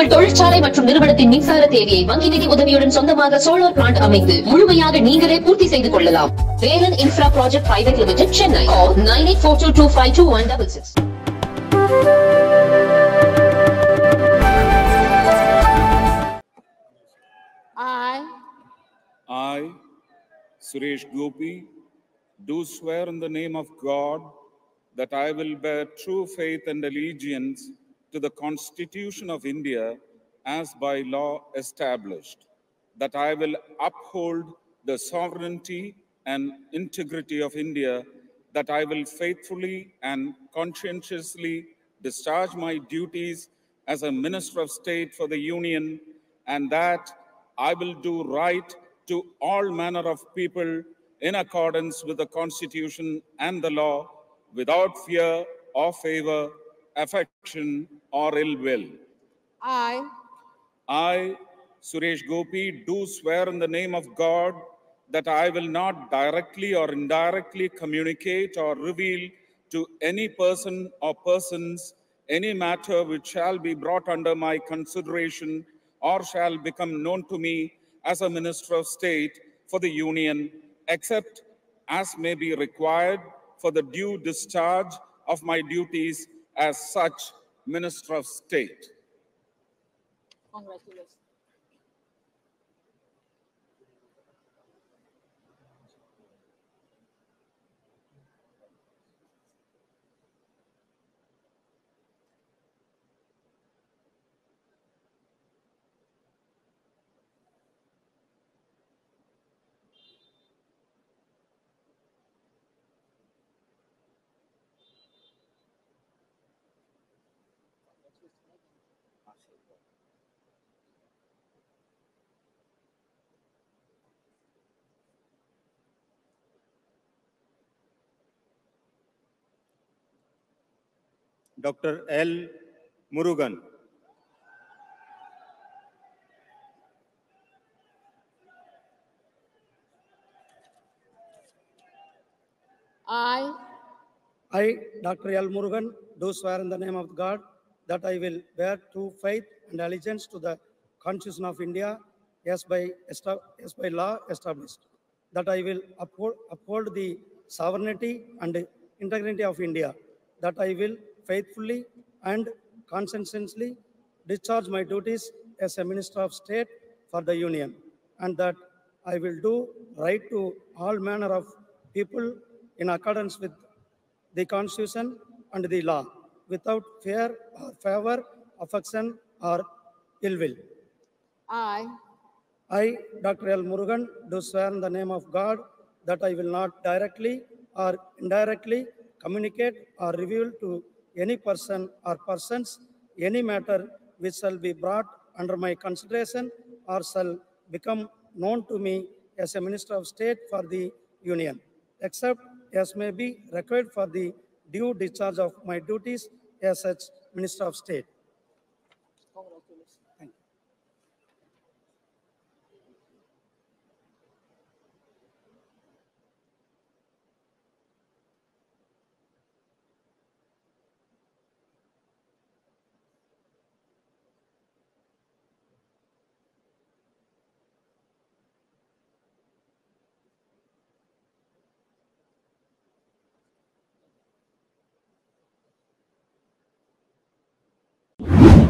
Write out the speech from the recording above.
உங்கள் தொழிற்சாலை மற்றும் நிறுவனத்தின் மின்சார தேவையை வங்கி நிதி உதவியுடன் சொந்தமாக சோலார் பிளான்ட் அமைத்து முழுமையாக நீங்களே பூர்த்தி செய்து கொள்ளலாம். Velan infra project private limited Chennai nine eight four two two five two one double six I, I, Suresh Gopi, do swear in the name of God that I will bear true faith and allegiance to the Constitution of India as by law established, that I will uphold the sovereignty and integrity of India, that I will faithfully and conscientiously discharge my duties as a Minister of State for the Union, and that I will do right to all manner of people in accordance with the Constitution and the law, without fear or favor, affection or ill will. I, I, Suresh Gopi, do swear in the name of God that I will not directly or indirectly communicate or reveal to any person or persons any matter which shall be brought under my consideration or shall become known to me as a minister of state for the union, except as may be required for the due discharge of my duties as such minister of state. congratulations. Dr. L. Murugan. I, I, Dr. L. Murugan, do swear in the name of God that I will bear true faith and allegiance to the Constitution of India as by, as by law established, that I will uphold, uphold the sovereignty and integrity of India, that I will faithfully and conscientiously discharge my duties as a Minister of State for the Union, and that I will do right to all manner of people in accordance with the Constitution and the law, without fear or favor, affection or ill will. I, I, Dr. L. Murugan, do swear in the name of God that I will not directly or indirectly communicate or reveal to any person or persons any matter which shall be brought under my consideration or shall become known to me as a Minister of State for the Union, except as may be required for the due discharge of my duties as such Minister of State. you